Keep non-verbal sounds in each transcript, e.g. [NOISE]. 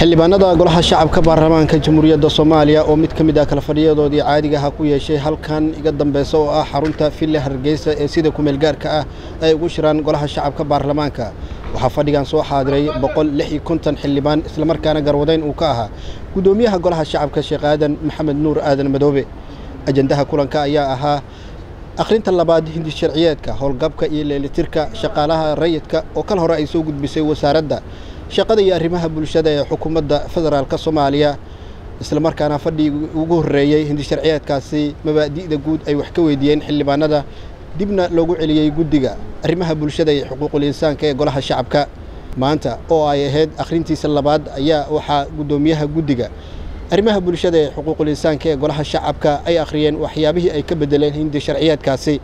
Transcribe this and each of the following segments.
xildhibaanada golaha shacabka baarlamaanka jamhuuriyadda soomaaliya oo mid ka mid ah kala fadhiyadoodii caadigaha ku yeeshay halkan iga dambeysa oo ah xarunta ville hargeysa ee sida kumeel gaarka ah ay ugu shiraan golaha shacabka baarlamaanka. Waxaa fadhigan soo xaadiray boqol lix iyo konton xildhibaan islamarkaana garwadeyn uu ka ahaa guddoomiyaha golaha shacabka sheekh aadan maxamed nuur aadan madoobe. Ajandaha kulanka ayaa ahaa akhrinta labaad hindi sharciyeedka howlgabka iyo leelitirka shaqaalaha rayidka oo kal hore ay soo gudbisay wasaaradda shaqada iyo arrimaha bulshada ee xukuumadda federaalk soomaaliya islamarkaana fadhigii ugu horreeyey hindi sharciyeedkaasi mabaadi'da guud ay wax ka weydiiyeen xildhibaanada dibna loogu celiyey guddiga arrimaha bulshada iyo xuquuqul insaanka ee golaha shacabka. Maanta oo ay ahayd akhrintiisa labaad ayaa waxaa guddoomiyaha guddiga arrimaha bulshada ee xuquuqul insaanka ee golaha shacabka ay akhriyeen waxyaabihii ay ka beddeleen hindi sharciyeedkaasi.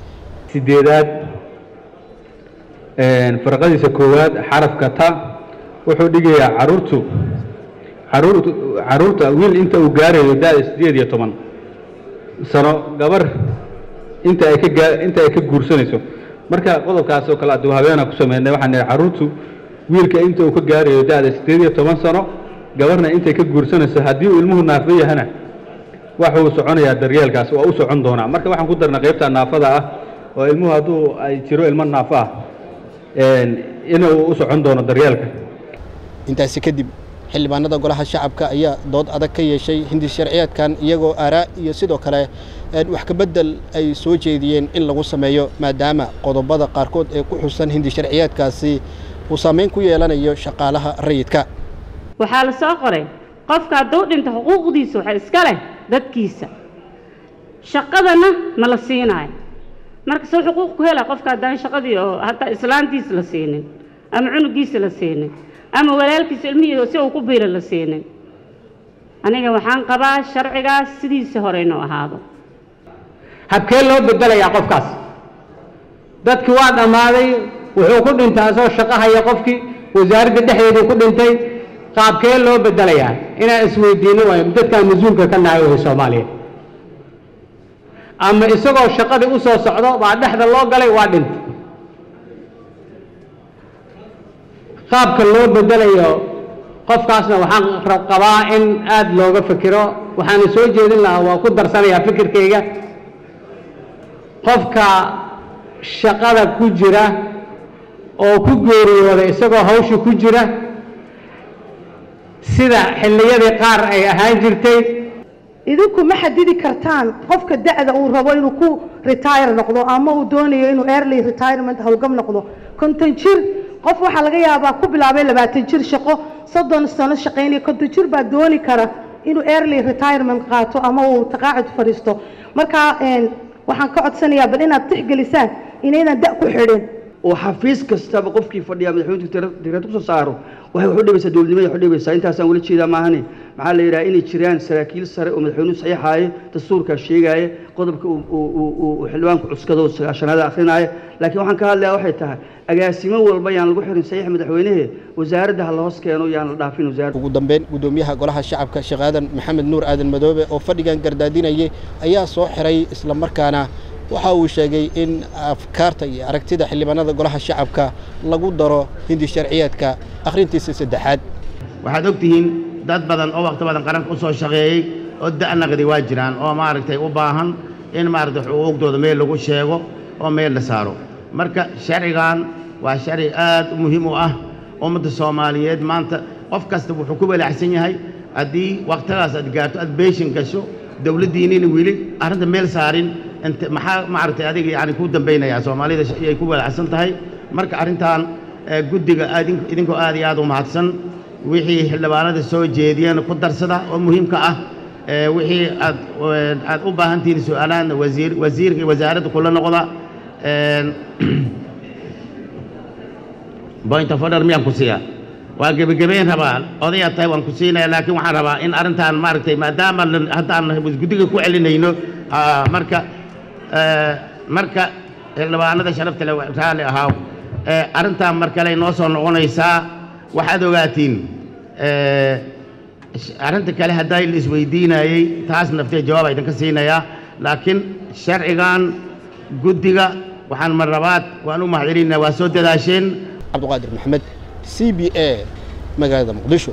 Sideedaad farqadiisa koowaad xarafka ta wuxuu dhigayaa caruurtu carruur carruurta wiil inta uu gaarayo da-da siddeed iyo toban sano gabar inta ay ka inta ay ka guursanayso. Marka qodobkaas oo kale aduu habeena ku sameynay waxaan nihi caruurtu wiilka inta uu ka gaarayo da-da siddeed iyo toban sano gabarna intay ka guursanayso haddii uu ilmuhu naafo yahana waxuu soconayaa daryeelkaas waa u socon doonaa. Marka waxaan ku darna qaybta naafada ah oo ilmuhu hadduu ay jiro ilmo naafo ah inuu u socon doono daryeelka intaasi kadib xildhibaanada golaha shacabka ayaa dood adag ka yeeshay hindi sharciyeedkan iyagoo aaraa iyo sidoo kale wax ka beddel ay soo jeediyeen in lagu sameeyo maadaama qodobada qaarkood ee ku xusan hindi sharciyeedkaasi uu saamayn ku yeelanayo shaqaalaha rayidka. Waxaa la soo qoray qofka hadduu dhinto xuquuqdiisa waxa iska leh dadkiisa. Shaqadana ma la siinaayo marka soo xuquuq ku hela qofka haddaan shaqadii oo hataa islaantiisa la siinin ama cunugiisa la siinin ama walaalkiisa ilmihii si uu ku biira la siinin aniga waxaan qabaa sharcigaas sidiisa hore inuu ahaado. Habkee loo bedelayaa qofkaas? Dadkii waa dhammaaday wuxuu ku dhintay asoo shaqo haya qofkii wasaaradda dhexdeedii ku dhintay. Qaabkee loo bedelayaa? Inaan isweydiino waayo dadkaan mas'uulka ka nahay wahay soomaaliya. Ama isagoo shaqadii u soo socdo baa dhexda loo galay waa dhintay qaabka loo bedelayo qofkaasna waxaan qabaa in aada looga fikiro. Waxaana soo jeedin lahaa waa ku darsanayaa fikirkayga. Qofka shaqada ku jira oo ku geeriyooda isagoo hawsha ku jira sida xilliyadii qaar ay ahaan jirtay idinku ma xadidi kartaan qofka da-da uu rabo inuu ku retire noqdo ama uu doonayo inuu early retirement howlgab noqdo. Konton jir qof waxaa laga yaabaa ku bilaabay labaatan jir shaqo soddon sano shaqaynaya konton jir baa dooni kara inuu early retirement qaato ama uu taqaacud fadhiisto. Marka waxaan ka codsanayaa bal inaad tixgelisaan inaydan da ku xidhin oo xafiis kastaba qofkii fadhiya madaxweynuhu digreed ku soo saaro waxay wax u dhibaysaa dowladnimada wax u dhibaysaa intaasaan wala jeedaa maahane maxaa la yidhaha inay jiraan saraakiil sare oo madaxweynuhu saxiixaaye dastuurkaa sheegaaye qodobka uu xildhibaanku cuskado sagaashanaada akhrinaaye. Laakiin waxaan ka hadlayaa waxay tahay agaasimo walba yaan lagu xirin saxiixa madaxweynehe wasaaradda ha la keeno yaan la dhaafin wasaaradda ugu dambeyn guddoomiyaha golaha shacabka sheekh aadan maxamed nuur aadan madoobe oo fadhigan gardaadinayay ayaa soo xiray islamarkaana waxa uu sheegay in afkaarta iyo aragtida xildhibaanada golaha shacabka lagu daro hindi sharciyeedka akhrintiisa saddexaad. Waxaad ogtihiin dad badan oo wakhti badan qaranka u soo shaqeeyey oo da-naqdi waa jiraan oo maaragtay u baahan in maaragtay xuquuqdooda meel lagu sheego oo meel la saaro. Marka sharcigan waa sharci aad u muhiim u ah ummadda soomaaliyeed maanta qof kasta wuxuu ku walaacsan yahay haddii wakhtigaas aad gaarto aad beeshin gasho dowladdiinina weli arrinta meel saarin int maxaa maaragtay adiga yani ku dambaynayaa soomaalida ay ku walaacsan tahay. Marka arrintan guddiga idinkoo aad iyo aad u mahadsan wixii xildhibaanada soo jeediyeen ku darsada oo muhiimka ah wixii aad aad u baahan tihiin su'aalaadna wasiir wasiirka iyo wasaaradda kula noqda [CLEARS THROAT] point of order miyaan ku siiya? Waa gebagabeyn rabaa odayaa tahay waan ku siinaya laakiin waxaan rabaa in arrintan maaragtay maadaama haddaan guddiga ku celinayno marka marka xildhibaanada sharafta le raalli ahaaw. Arrintan mar kale noo soo noqonaysaa waxaad ogaatiin. Arrinta kale haddaa la isweydiinayey taas naftee jawaab idinka siinayaa. Laakiin sharcigan guddiga waxaan mar labaad waan u mahadcelinaa waa soo dadaasheen. Cabdiqaadir maxamed c b a magaalada muqdisho